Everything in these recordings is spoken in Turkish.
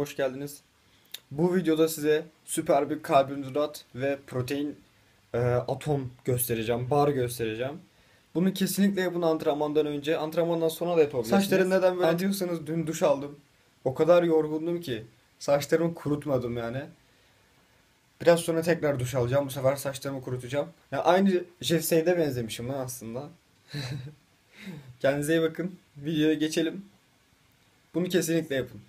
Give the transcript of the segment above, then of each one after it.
hoş geldiniz. Bu videoda size süper bir karbonhidrat ve protein e, atom göstereceğim, bar göstereceğim. Bunu kesinlikle yapın antrenmandan önce. Antrenmandan sonra da yapabilirsiniz. Saçlarım neden böyle diyorsanız dün duş aldım. O kadar yorgundum ki saçlarımı kurutmadım yani. Biraz sonra tekrar duş alacağım. Bu sefer saçlarımı kurutacağım. Ya aynı Jeff Seyde benzemişim lan aslında. Kendinize iyi bakın. Videoya geçelim. Bunu kesinlikle yapın.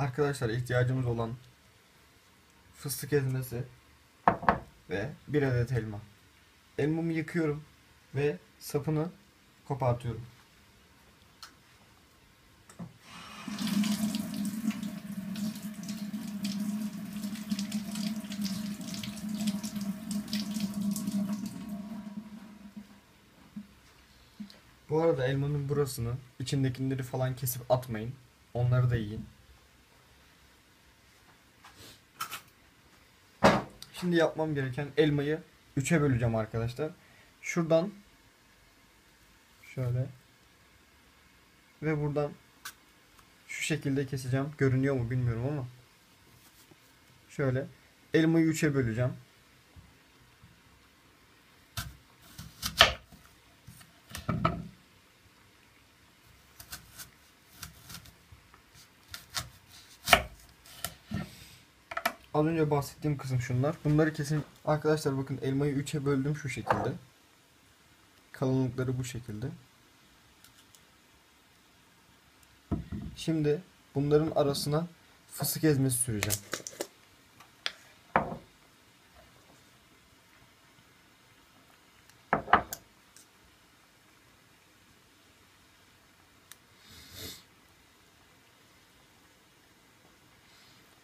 Arkadaşlar ihtiyacımız olan fıstık ezmesi ve bir adet elma. Elmamı yıkıyorum ve sapını kopartıyorum. Bu arada elmanın burasını, içindekileri falan kesip atmayın. Onları da yiyin. Şimdi yapmam gereken elmayı 3'e böleceğim arkadaşlar. Şuradan şöyle ve buradan şu şekilde keseceğim. Görünüyor mu bilmiyorum ama şöyle elmayı 3'e böleceğim. Az önce bahsettiğim kısım şunlar. Bunları kesin arkadaşlar bakın elmayı 3'e böldüm şu şekilde. Kalınlıkları bu şekilde. Şimdi bunların arasına fıstık ezmesi süreceğim.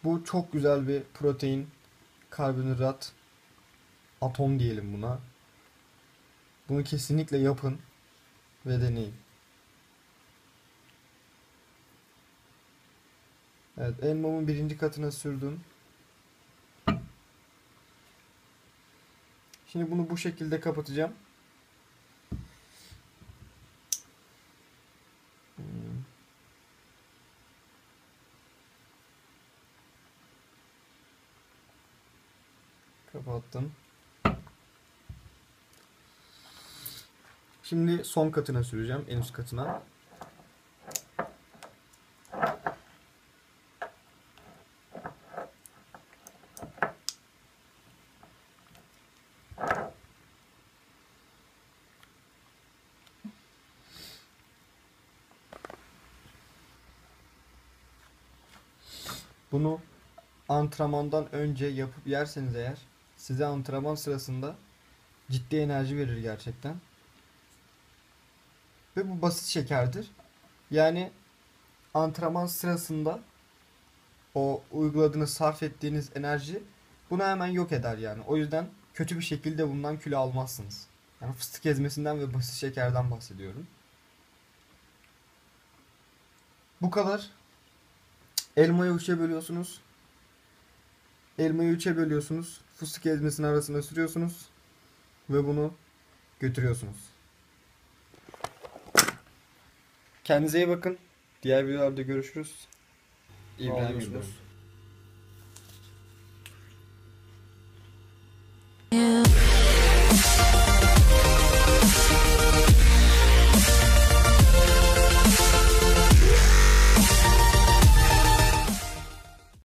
Bu çok güzel bir protein, karbonhidrat, atom diyelim buna. Bunu kesinlikle yapın ve deneyin. Evet, elmamın birinci katına sürdüm. Şimdi bunu bu şekilde kapatacağım. Kapattım. Şimdi son katına süreceğim. En üst katına. Bunu antrenmandan önce yapıp yerseniz eğer size antrenman sırasında ciddi enerji verir gerçekten. Ve bu basit şekerdir. Yani antrenman sırasında o uyguladığınız, sarf ettiğiniz enerji bunu hemen yok eder yani. O yüzden kötü bir şekilde bundan kilo almazsınız. Yani fıstık ezmesinden ve basit şekerden bahsediyorum. Bu kadar. Elmayı üçe bölüyorsunuz. Elmayı üçe bölüyorsunuz. Fıstık ezmesinin arasına sürüyorsunuz. Ve bunu götürüyorsunuz. Kendinize iyi bakın. Diğer videolarda görüşürüz. İbrahim Ağlıyorsunuz.